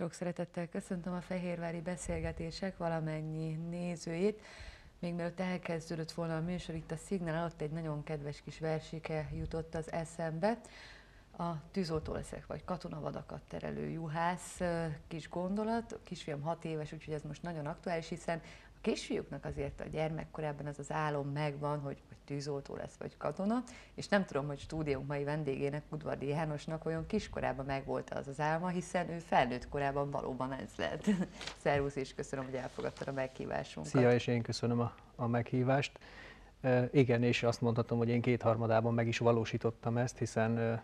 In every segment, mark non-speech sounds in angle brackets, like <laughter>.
Sok szeretettel köszöntöm a Fehérvári Beszélgetések valamennyi nézőit. Még mielőtt elkezdődött volna a műsor, itt a szignál alatt egy nagyon kedves kis versike jutott az eszembe. A tűzoltó leszek, vagy katonavadakat terelő juhász kis gondolat. Kisfiam hat éves, úgyhogy ez most nagyon aktuális, hiszen kisfiúknak azért a gyermekkorában az az álom megvan, hogy, hogy tűzoltó lesz, vagy katona, és nem tudom, hogy stúdiónk mai vendégének, Udvardi Jánosnak olyan kiskorában megvolt az az álma, hiszen ő felnőtt korában valóban ez lett. <laughs> Szervusz, és köszönöm, hogy elfogadtad a meghívásunkat. Szia, és én köszönöm a, a meghívást. E, igen, és azt mondhatom, hogy én kétharmadában meg is valósítottam ezt, hiszen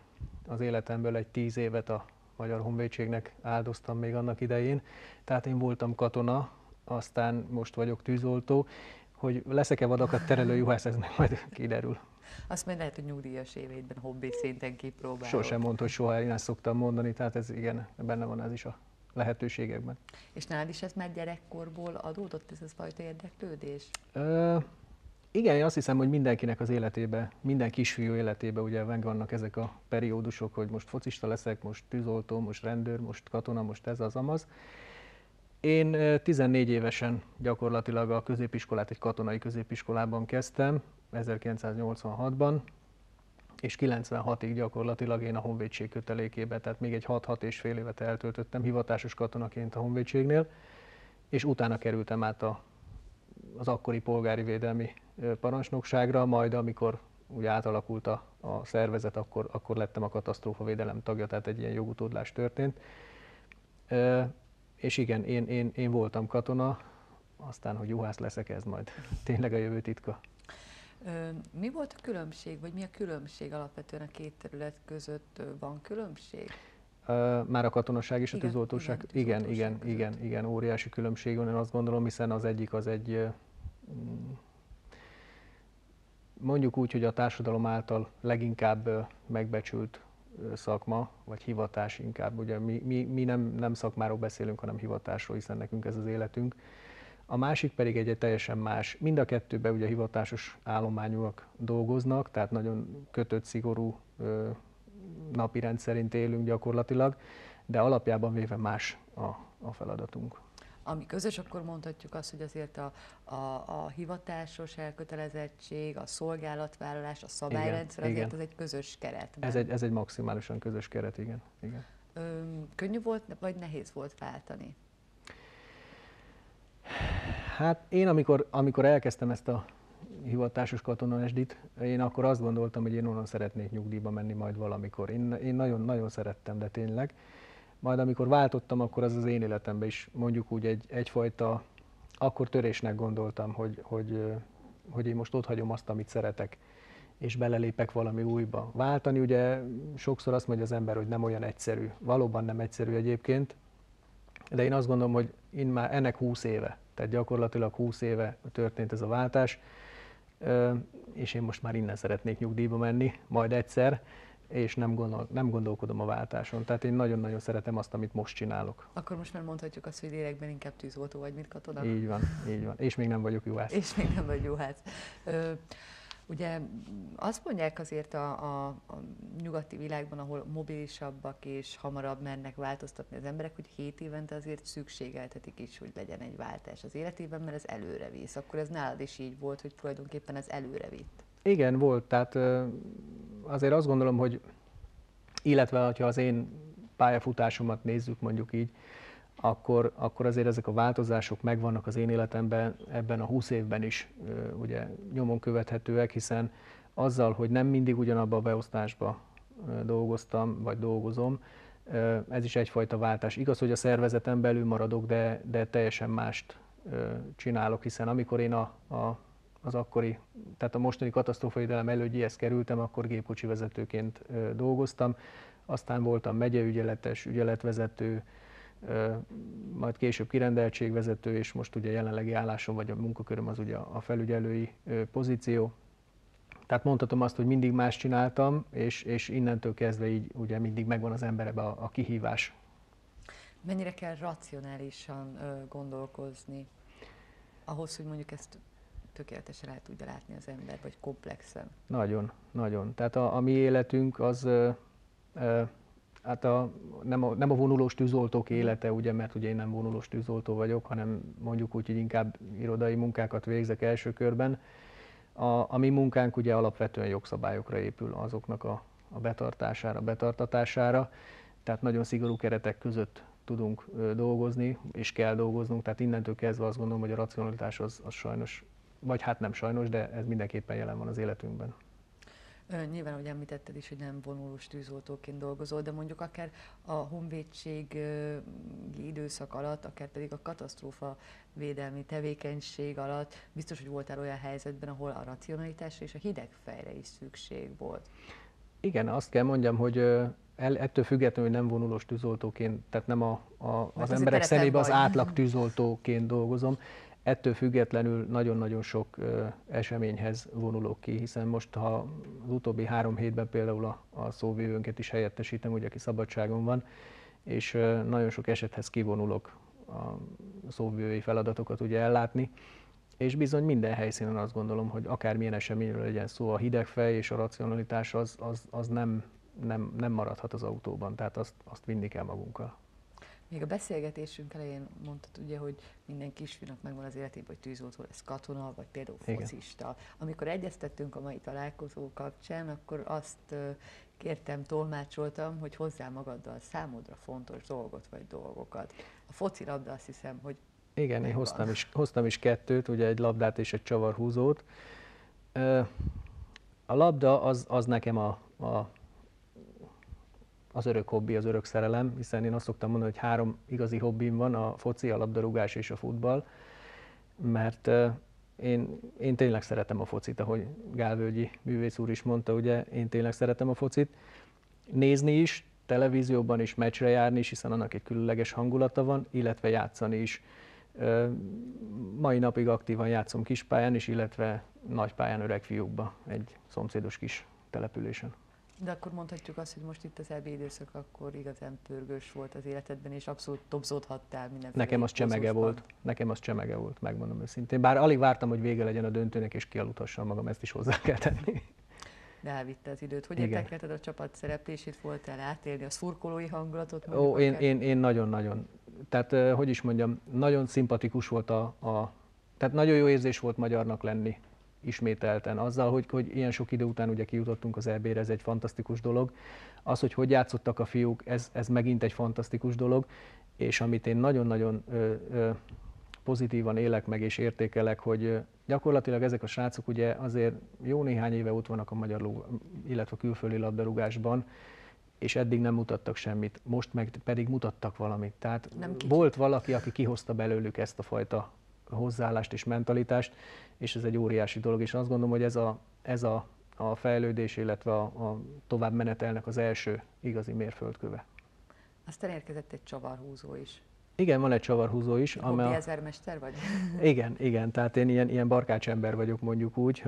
az életemből egy tíz évet a Magyar Honvédségnek áldoztam még annak idején. Tehát én voltam katona, aztán most vagyok tűzoltó, hogy leszek-e vadakat terelő juhász, ez meg majd kiderül. Azt majd lehet, hogy nyugdíjas éveidben hobbi szinten kipróbálod. Sosem mondta, hogy soha én ezt szoktam mondani, tehát ez igen, benne van ez is a lehetőségekben. És nálad is ez már gyerekkorból adódott ez a fajta érdeklődés? Ö, igen, én azt hiszem, hogy mindenkinek az életébe, minden kisfiú életébe ugye vannak ezek a periódusok, hogy most focista leszek, most tűzoltó, most rendőr, most katona, most ez az amaz. Én 14 évesen gyakorlatilag a középiskolát egy katonai középiskolában kezdtem, 1986-ban, és 96-ig gyakorlatilag én a honvédség kötelékébe, tehát még egy 6-6 és fél évet eltöltöttem hivatásos katonaként a honvédségnél, és utána kerültem át a, az akkori polgári védelmi parancsnokságra, majd amikor ugye átalakult a, a szervezet, akkor, akkor lettem a katasztrófavédelem tagja, tehát egy ilyen jogutódlás történt és igen, én, én, én voltam katona, aztán, hogy juhász leszek, ez majd tényleg a jövő titka. Mi volt a különbség, vagy mi a különbség alapvetően a két terület között? Van különbség? Már a katonaság és a igen, tűzoltóság, igen, igen, igen, igen, igen, igen, óriási különbség van, én azt gondolom, hiszen az egyik az egy mondjuk úgy, hogy a társadalom által leginkább megbecsült szakma, vagy hivatás inkább. Ugye mi, mi, mi nem, nem szakmáról beszélünk, hanem hivatásról, hiszen nekünk ez az életünk. A másik pedig egy, egy teljesen más. Mind a kettőben ugye hivatásos állományúak dolgoznak, tehát nagyon kötött, szigorú ö, napi rendszerint élünk gyakorlatilag, de alapjában véve más a, a feladatunk ami közös, akkor mondhatjuk azt, hogy azért a, a, a hivatásos elkötelezettség, a szolgálatvállalás, a szabályrendszer igen, azért igen. ez egy közös keret. Ez egy, ez egy maximálisan közös keret, igen. igen. Ö, könnyű volt, vagy nehéz volt váltani? Hát én amikor, amikor elkezdtem ezt a hivatásos katonaesdit, én akkor azt gondoltam, hogy én onnan szeretnék nyugdíjba menni majd valamikor. Én, én nagyon, nagyon szerettem, de tényleg. Majd amikor váltottam, akkor az az én életemben is mondjuk úgy egy, egyfajta, akkor törésnek gondoltam, hogy, hogy, hogy én most ott hagyom azt, amit szeretek, és belelépek valami újba. Váltani ugye sokszor azt mondja az ember, hogy nem olyan egyszerű. Valóban nem egyszerű egyébként, de én azt gondolom, hogy én már ennek 20 éve, tehát gyakorlatilag 20 éve történt ez a váltás, és én most már innen szeretnék nyugdíjba menni, majd egyszer, és nem, gondol, nem gondolkodom a váltáson. Tehát én nagyon-nagyon szeretem azt, amit most csinálok. Akkor most már mondhatjuk azt, hogy lélekben inkább tűzoltó vagy, mint katona. Így van, így van. És még nem vagyok juhász. És még nem vagy juhász. Ö, ugye azt mondják azért a, a, a nyugati világban, ahol mobilisabbak és hamarabb mennek változtatni az emberek, hogy 7 évente azért szükségeltetik is, hogy legyen egy váltás az életében, mert ez előre visz. Akkor ez nálad is így volt, hogy tulajdonképpen ez előre vitt. Igen, volt. Tehát azért azt gondolom, hogy illetve ha az én pályafutásomat nézzük mondjuk így, akkor, akkor azért ezek a változások megvannak az én életemben ebben a 20 évben is ugye nyomon követhetőek, hiszen azzal, hogy nem mindig ugyanabba a beosztásba dolgoztam, vagy dolgozom, ez is egyfajta váltás. Igaz, hogy a szervezeten belül maradok, de, de teljesen mást csinálok, hiszen amikor én a, a az akkori, tehát a mostani katasztrófavédelem elődjéhez kerültem, akkor gépkocsi vezetőként dolgoztam, aztán voltam megyeügyeletes, ügyeletvezető, majd később kirendeltségvezető, és most ugye jelenlegi állásom vagy a munkaköröm az ugye a felügyelői pozíció. Tehát mondhatom azt, hogy mindig más csináltam, és, és innentől kezdve így ugye mindig megvan az emberebe a, a kihívás. Mennyire kell racionálisan gondolkozni ahhoz, hogy mondjuk ezt tökéletesen el tudja látni az ember, vagy komplexen. Nagyon, nagyon. Tehát a, a mi életünk az ö, ö, Hát a, nem, a, nem a vonulós tűzoltók élete, ugye, mert ugye én nem vonulós tűzoltó vagyok, hanem mondjuk úgy, hogy inkább irodai munkákat végzek első körben. A, a mi munkánk ugye alapvetően jogszabályokra épül, azoknak a, a betartására, betartatására, tehát nagyon szigorú keretek között tudunk dolgozni, és kell dolgoznunk, tehát innentől kezdve azt gondolom, hogy a racionalitás az, az sajnos, vagy hát nem sajnos, de ez mindenképpen jelen van az életünkben. Nyilván, hogy említetted is, hogy nem vonulós tűzoltóként dolgozol, de mondjuk akár a honvédség időszak alatt, akár pedig a katasztrófa védelmi tevékenység alatt biztos, hogy voltál olyan helyzetben, ahol a racionalitásra és a hideg fejre is szükség volt. Igen, azt kell mondjam, hogy el, ettől függetlenül, hogy nem vonulós tűzoltóként, tehát nem a, a, az emberek szemében az átlag tűzoltóként dolgozom, ettől függetlenül nagyon-nagyon sok eseményhez vonulok ki, hiszen most, ha az utóbbi három hétben például a, a szóvívőnket is helyettesítem, ugye aki szabadságon van, és nagyon sok esethez kivonulok a szóvívői feladatokat ugye ellátni, és bizony minden helyszínen azt gondolom, hogy akármilyen eseményről legyen szó, a hidegfej és a racionalitás az, az, az nem, nem, nem maradhat az autóban, tehát azt, azt vinni kell magunkkal. Még a beszélgetésünk elején mondtad ugye, hogy minden kisfiúnak megvan az életében, hogy tűzoltó lesz katona, vagy például focista. Amikor egyeztettünk a mai találkozó kapcsán, akkor azt kértem, tolmácsoltam, hogy hozzá magaddal számodra fontos dolgot vagy dolgokat. A focilabda azt hiszem, hogy Igen, én hoztam is, hoztam is kettőt, ugye egy labdát és egy csavarhúzót. A labda az, az nekem a, a az örök hobbi, az örök szerelem, hiszen én azt szoktam mondani, hogy három igazi hobbim van, a foci, a labdarúgás és a futball, mert én, én tényleg szeretem a focit, ahogy Gálvölgyi művész úr is mondta, ugye, én tényleg szeretem a focit. Nézni is, televízióban is, meccsre járni is, hiszen annak egy különleges hangulata van, illetve játszani is. Mai napig aktívan játszom kispályán is, illetve nagypályán öreg fiúkba, egy szomszédos kis településen. De akkor mondhatjuk azt, hogy most itt az EB időszak akkor igazán pörgős volt az életedben, és abszolút dobzódhattál mindenféle. Nekem az csemege volt, nekem az csemege volt, megmondom őszintén. Bár alig vártam, hogy vége legyen a döntőnek, és kialudhassam magam, ezt is hozzá kell tenni. De elvitte az időt. Hogy értekelted a csapat szereplését? Voltál átélni a szurkolói hangulatot? Ó, én, én, én nagyon-nagyon. Tehát, hogy is mondjam, nagyon szimpatikus volt a, a tehát nagyon jó érzés volt magyarnak lenni ismételten. Azzal, hogy, hogy ilyen sok idő után ugye kijutottunk az EB-re, ez egy fantasztikus dolog. Az, hogy hogy játszottak a fiúk, ez, ez megint egy fantasztikus dolog, és amit én nagyon-nagyon pozitívan élek meg és értékelek, hogy gyakorlatilag ezek a srácok ugye azért jó néhány éve ott vannak a magyar, illetve a külföldi labdarúgásban, és eddig nem mutattak semmit, most meg pedig mutattak valamit. Tehát volt valaki, aki kihozta belőlük ezt a fajta hozzáállást és mentalitást, és ez egy óriási dolog, és azt gondolom, hogy ez a, ez a, a fejlődés, illetve a, a tovább menetelnek az első igazi mérföldköve. Aztán érkezett egy csavarhúzó is. Igen, van egy csavarhúzó is. Hobbi a... ezermester vagy? <laughs> Igen, igen, tehát én ilyen, ilyen barkács ember vagyok mondjuk úgy.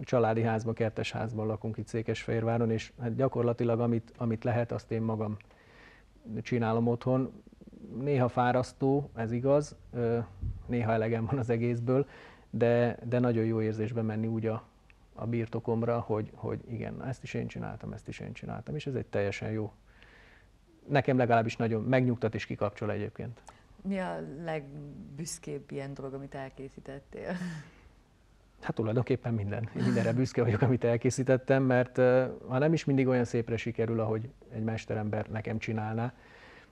Családi házban, kertes házban lakunk itt Székesfehérváron, és hát gyakorlatilag amit, amit lehet, azt én magam csinálom otthon. Néha fárasztó, ez igaz, néha elegem van az egészből, de, de nagyon jó érzésbe menni úgy a, a birtokomra, hogy, hogy igen, ezt is én csináltam, ezt is én csináltam, és ez egy teljesen jó, nekem legalábbis nagyon megnyugtat és kikapcsol egyébként. Mi a legbüszkébb ilyen dolog, amit elkészítettél? Hát tulajdonképpen minden. Én mindenre büszke vagyok, amit elkészítettem, mert ha nem is mindig olyan szépre sikerül, ahogy egy mesterember nekem csinálná,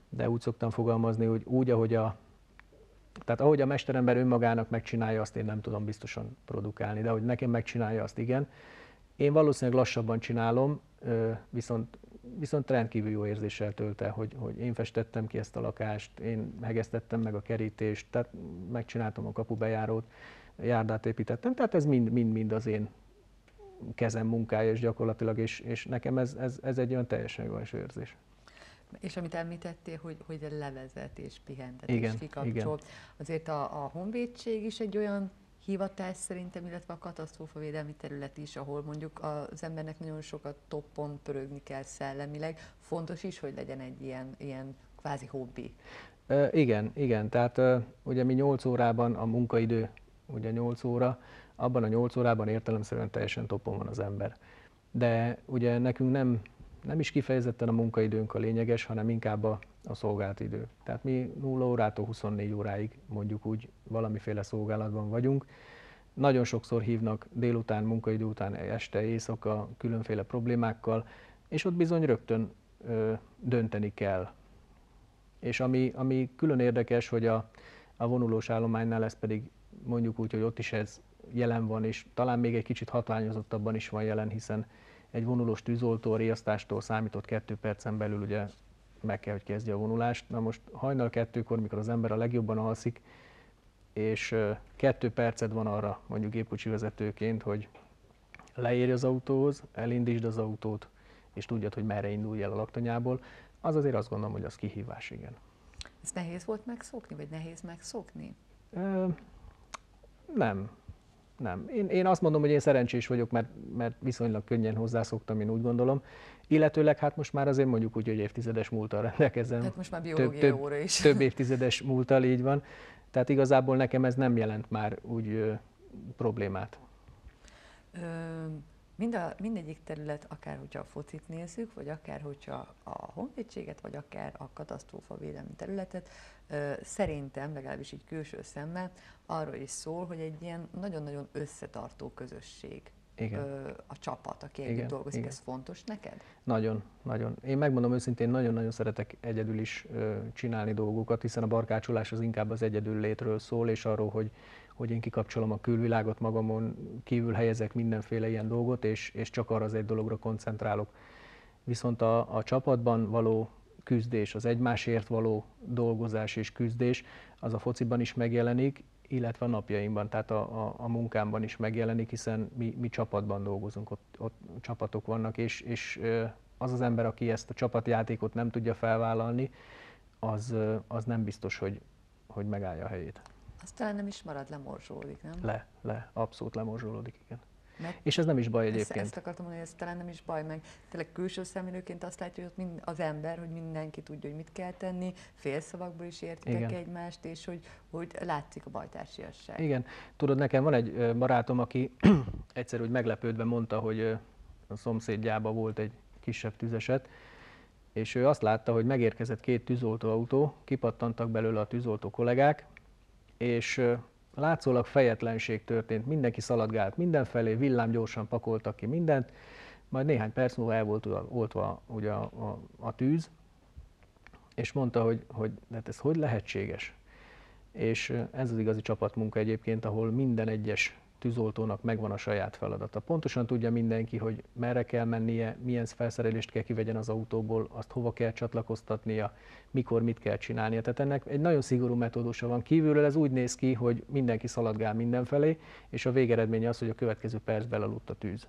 de úgy szoktam fogalmazni, hogy úgy, ahogy a, tehát ahogy a mesterember önmagának megcsinálja, azt én nem tudom biztosan produkálni, de hogy nekem megcsinálja, azt igen. Én valószínűleg lassabban csinálom, viszont, viszont rendkívül jó érzéssel tölt el, hogy, hogy én festettem ki ezt a lakást, én hegesztettem meg a kerítést, tehát megcsináltam a kapubejárót, járdát építettem, tehát ez mind-mind az én kezem munkája, és gyakorlatilag, és, és nekem ez, ez, ez egy olyan teljesen jó érzés. És amit említettél, hogy, hogy levezet és pihentet igen, és kikapcsol. Igen. Azért a, a honvédség is egy olyan hivatás szerintem, illetve a katasztrófavédelmi terület is, ahol mondjuk az embernek nagyon sokat toppon pörögni kell szellemileg. Fontos is, hogy legyen egy ilyen, ilyen kvázi hobbi. E, igen, igen. Tehát e, ugye mi 8 órában a munkaidő, ugye 8 óra, abban a 8 órában értelemszerűen teljesen toppon van az ember. De ugye nekünk nem nem is kifejezetten a munkaidőnk a lényeges, hanem inkább a, a szolgálatidő. Tehát mi 0 órától 24 óráig mondjuk úgy valamiféle szolgálatban vagyunk. Nagyon sokszor hívnak délután, munkaidő után, este, éjszaka különféle problémákkal, és ott bizony rögtön ö, dönteni kell. És ami, ami külön érdekes, hogy a, a vonulós állománynál ez pedig mondjuk úgy, hogy ott is ez jelen van, és talán még egy kicsit hatványozottabban is van jelen, hiszen egy vonulós tűzoltó riasztástól számított kettő percen belül ugye meg kell, hogy kezdje a vonulást. Na most hajnal kettőkor, mikor az ember a legjobban alszik, és kettő perced van arra, mondjuk gépkocsi vezetőként, hogy leérj az autóhoz, elindítsd az autót, és tudjad, hogy merre indulj el a laktanyából, az azért azt gondolom, hogy az kihívás, igen. Ez nehéz volt megszokni, vagy nehéz megszokni? Ö, nem, nem. Én, én azt mondom, hogy én szerencsés vagyok, mert, mert viszonylag könnyen hozzászoktam, én úgy gondolom. Illetőleg hát most már azért mondjuk úgy, hogy évtizedes múltal rendelkezem. Tehát most már biológia több, óra is. Több évtizedes múltal, így van. Tehát igazából nekem ez nem jelent már úgy ö, problémát. Ö, mind a, mindegyik terület, akár hogyha a focit nézzük, vagy akár hogyha a honvédséget, vagy akár a katasztrófa védelmi területet, szerintem, legalábbis így külső szemmel, arról is szól, hogy egy ilyen nagyon-nagyon összetartó közösség. Igen. a csapat, aki együtt igen, dolgozik, igen. ez fontos neked? Nagyon, nagyon. Én megmondom őszintén, nagyon-nagyon szeretek egyedül is csinálni dolgokat, hiszen a barkácsolás az inkább az egyedül létről szól, és arról, hogy, hogy én kikapcsolom a külvilágot magamon, kívül helyezek mindenféle ilyen dolgot, és, és csak arra az egy dologra koncentrálok. Viszont a, a csapatban való küzdés, az egymásért való dolgozás és küzdés, az a fociban is megjelenik, illetve a napjainkban, tehát a, a, a munkámban is megjelenik, hiszen mi, mi csapatban dolgozunk, ott, ott csapatok vannak, és, és az az ember, aki ezt a csapatjátékot nem tudja felvállalni, az, az nem biztos, hogy, hogy megállja a helyét. Aztán nem is marad, lemorzsolódik, nem? Le, le, abszolút lemorzsolódik, igen. Mert és ez nem is baj egyébként. Ezt, ezt akartam mondani, hogy ez talán nem is baj, meg tényleg külső szemlélőként azt látja, hogy ott mind, az ember, hogy mindenki tudja, hogy mit kell tenni, félszavakból is értitek Igen. egymást, és hogy, hogy látszik a bajtársiasság. Igen. Tudod, nekem van egy barátom, aki <clears throat> egyszer úgy meglepődve mondta, hogy a szomszédjában volt egy kisebb tüzeset, és ő azt látta, hogy megérkezett két tűzoltóautó, kipattantak belőle a tűzoltó kollégák, és látszólag fejetlenség történt, mindenki szaladgált mindenfelé, villám gyorsan pakoltak ki mindent, majd néhány perc múlva el volt oltva ugye a, a, a tűz, és mondta, hogy, hogy hát ez hogy lehetséges. És ez az igazi csapatmunka egyébként, ahol minden egyes tűzoltónak megvan a saját feladata. Pontosan tudja mindenki, hogy merre kell mennie, milyen felszerelést kell kivegyen az autóból, azt hova kell csatlakoztatnia, mikor mit kell csinálnia. Tehát ennek egy nagyon szigorú metódusa van. Kívülről ez úgy néz ki, hogy mindenki szaladgál mindenfelé, és a végeredménye az, hogy a következő percben elaludt a tűz.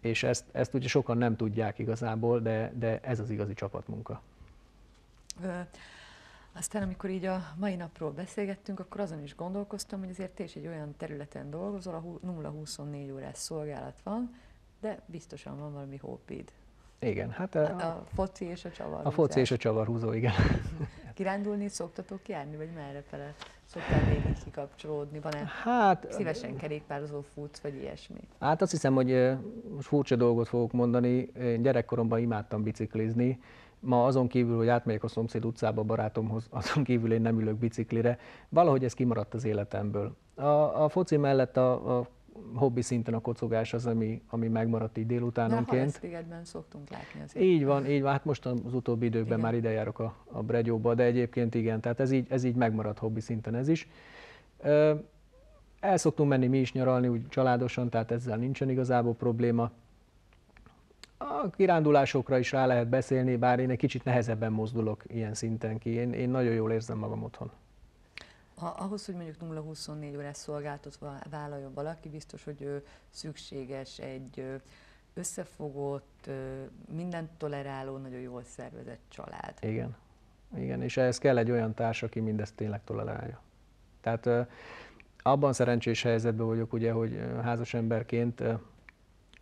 És ezt, ezt ugye sokan nem tudják igazából, de, de ez az igazi csapatmunka. Aztán, amikor így a mai napról beszélgettünk, akkor azon is gondolkoztam, hogy azért te is egy olyan területen dolgozol, a 0-24 órás szolgálat van, de biztosan van valami hobbid. Igen, hát a, a foci és a csavarhúzó. A foci és a csavarhúzó, igen. <laughs> Kirándulni szoktatok járni, vagy merre fele? Szoktál végig kikapcsolódni? Van-e hát, szívesen kerékpározó futsz, vagy ilyesmi? Hát azt hiszem, hogy most furcsa dolgot fogok mondani. Én gyerekkoromban imádtam biciklizni, Ma azon kívül, hogy átmegyek a szomszéd utcába barátomhoz, azon kívül én nem ülök biciklire. Valahogy ez kimaradt az életemből. A, a foci mellett a, a hobbi szinten a kocogás az, ami, ami megmaradt így délutánonként. De szoktunk látni azért. Így van, így van. Hát most az utóbbi időkben igen. már ide járok a, a Bregyóba, de egyébként igen, tehát ez így, ez így megmaradt hobbi szinten ez is. El szoktunk menni mi is nyaralni úgy családosan, tehát ezzel nincsen igazából probléma. A kirándulásokra is rá lehet beszélni, bár én egy kicsit nehezebben mozdulok ilyen szinten ki. Én, én nagyon jól érzem magam otthon. Ha, ahhoz, hogy mondjuk 0-24 órás szolgáltat vállaljon valaki, biztos, hogy ő szükséges egy összefogott, mindent toleráló, nagyon jól szervezett család. Igen. Igen, és ehhez kell egy olyan társ, aki mindezt tényleg tolerálja. Tehát abban szerencsés helyzetben vagyok, ugye, hogy házas emberként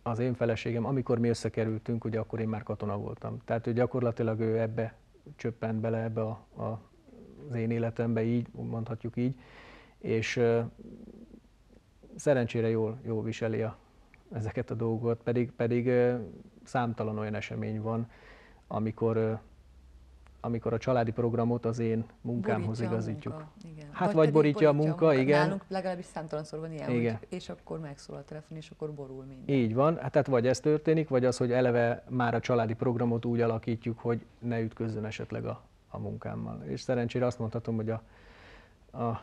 az én feleségem, amikor mi összekerültünk, ugye akkor én már katona voltam. Tehát ő gyakorlatilag ő ebbe csöppent bele ebbe a, a, az én életembe, így mondhatjuk így, és uh, szerencsére jól, jól viseli a ezeket a dolgokat, pedig, pedig számtalan olyan esemény van, amikor amikor a családi programot az én munkámhoz Borítja a igazítjuk. munka, igen. Hát vagy pedig borítja a munka, igen. Nálunk legalábbis számtalanszor van ilyen, Igen. Hogy, és akkor megszól a telefon, és akkor borul minden. Így van, hát tehát vagy ez történik, vagy az, hogy eleve már a családi programot úgy alakítjuk, hogy ne ütközzön esetleg a, a munkámmal. És szerencsére azt mondhatom, hogy a, a,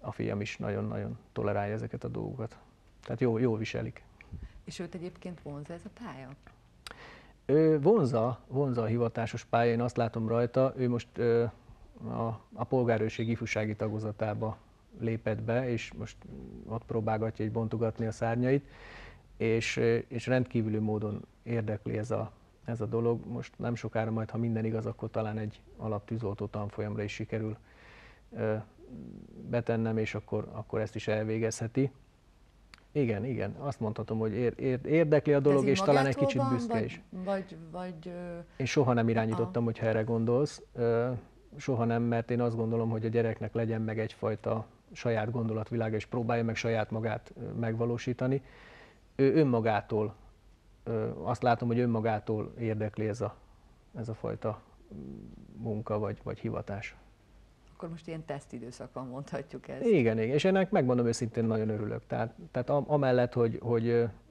a fiam is nagyon-nagyon tolerálja ezeket a dolgokat. Tehát jó, jó viselik. És őt egyébként vonza ez a pálya? Ő vonza, vonza a hivatásos pálya, én azt látom rajta, ő most ö, a, a polgárőrség ifjúsági tagozatába lépett be, és most ott próbálgatja egy bontogatni a szárnyait, és, és rendkívüli módon érdekli ez a, ez a dolog. Most nem sokára majd, ha minden igaz, akkor talán egy alaptűzoltó tanfolyamra is sikerül ö, betennem, és akkor, akkor ezt is elvégezheti. Igen, igen, azt mondhatom, hogy ér, ér, érdekli a dolog, és talán egy kicsit büszke vagy, is. Vagy, vagy Én soha nem irányítottam, hogyha erre gondolsz. Soha nem, mert én azt gondolom, hogy a gyereknek legyen meg egyfajta saját gondolatvilága, és próbálja meg saját magát megvalósítani. Ő önmagától, azt látom, hogy önmagától érdekli ez a, ez a fajta mm, munka vagy, vagy hivatás. Akkor most ilyen tesztidőszak van, mondhatjuk ezt. Igen, igen, és ennek megmondom őszintén nagyon örülök. Tehát, tehát am- amellett, hogy, hogy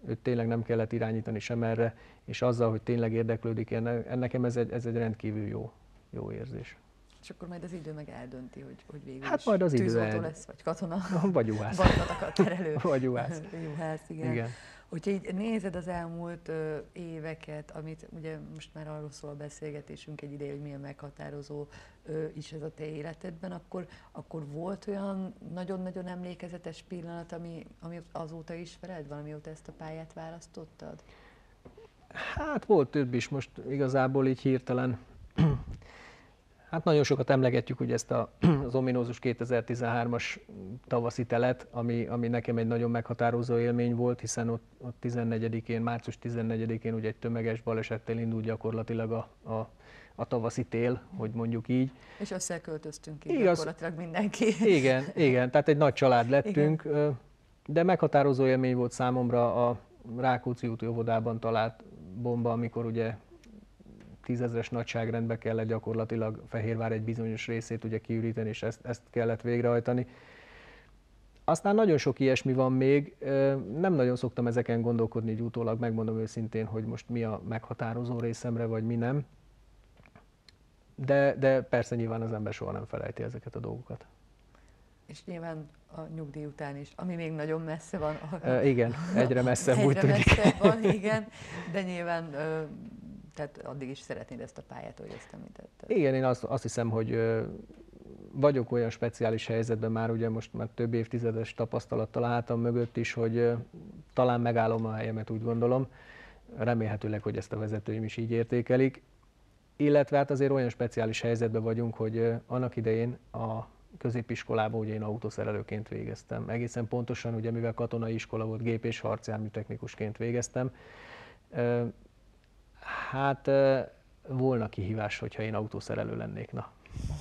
őt tényleg nem kellett irányítani sem erre, és azzal, hogy tényleg érdeklődik, ennek, nekem ez egy, ez egy rendkívül jó, jó érzés. És akkor majd az idő meg eldönti, hogy, hogy végül Hát is majd az idő tűzoltó eldönti. lesz, vagy katona, Vagy juhász. vagy terelő. Vagy juhász. Juhász, igen. Igen. Hogyha így nézed az elmúlt ö, éveket, amit ugye most már arról szól a beszélgetésünk egy ideje, hogy milyen meghatározó ö, is ez a te életedben, akkor, akkor volt olyan nagyon-nagyon emlékezetes pillanat, ami, ami azóta is veled van, amióta ezt a pályát választottad? Hát volt több is most igazából így hirtelen. Hát nagyon sokat emlegetjük ugye ezt a, <clears throat> az ominózus 2013-as tavaszi telet, ami, ami nekem egy nagyon meghatározó élmény volt, hiszen ott, ott 14-én, március 14-én ugye egy tömeges balesettel indult gyakorlatilag a, a, a tavaszi tél, hogy mondjuk így. És összeköltöztünk így Igaz. gyakorlatilag mindenki. Igen, <laughs> igen, tehát egy nagy család lettünk, ö, de meghatározó élmény volt számomra a Rákóczi úti óvodában talált bomba, amikor ugye tízezres nagyságrendbe kellett gyakorlatilag Fehérvár egy bizonyos részét ugye kiüríteni, és ezt, ezt kellett végrehajtani. Aztán nagyon sok ilyesmi van még, nem nagyon szoktam ezeken gondolkodni így utólag, megmondom őszintén, hogy most mi a meghatározó részemre, vagy mi nem. De, de persze nyilván az ember soha nem felejti ezeket a dolgokat. És nyilván a nyugdíj után is, ami még nagyon messze van. A, igen, egyre <laughs> messzebb úgy egyre tűnik. messzebb van, <laughs> igen, de nyilván tehát addig is szeretnéd ezt a pályát, hogy ezt említetted. Igen, én azt, azt hiszem, hogy vagyok olyan speciális helyzetben már, ugye most már több évtizedes tapasztalattal a hátam mögött is, hogy talán megállom a helyemet, úgy gondolom. Remélhetőleg, hogy ezt a vezetőim is így értékelik. Illetve hát azért olyan speciális helyzetben vagyunk, hogy annak idején a középiskolában ugye én autószerelőként végeztem. Egészen pontosan, ugye mivel katonai iskola volt, gép- és harcjárműtechnikusként végeztem. Hát volna kihívás, hogyha én autószerelő lennék, na,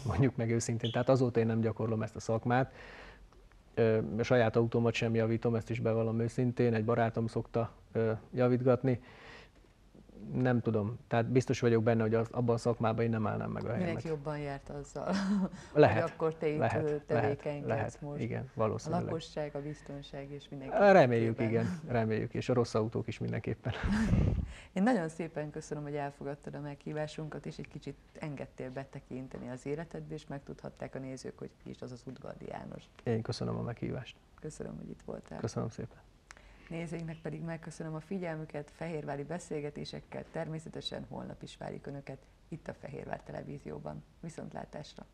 mondjuk meg őszintén. Tehát azóta én nem gyakorlom ezt a szakmát. A saját autómat sem javítom, ezt is bevallom őszintén, egy barátom szokta javítgatni. Nem tudom, tehát biztos vagyok benne, hogy az, abban a szakmában én nem állnám meg a helyemet. Mindenki jobban járt azzal, <laughs> Lehet, hogy akkor te itt lehet, tevékenykedsz lehet, most. igen, A valószínűleg. lakosság, a biztonság és mindenki. Reméljük, igen, reméljük, és a rossz autók is mindenképpen. <laughs> Én nagyon szépen köszönöm, hogy elfogadtad a meghívásunkat, és egy kicsit engedtél betekinteni az életedbe, és megtudhatták a nézők, hogy ki is az az Udvardi János. Én köszönöm a meghívást. Köszönöm, hogy itt voltál. Köszönöm szépen. Nézőinknek pedig megköszönöm a figyelmüket, Fehérvári beszélgetésekkel, természetesen holnap is várjuk Önöket itt a Fehérvár Televízióban. Viszontlátásra!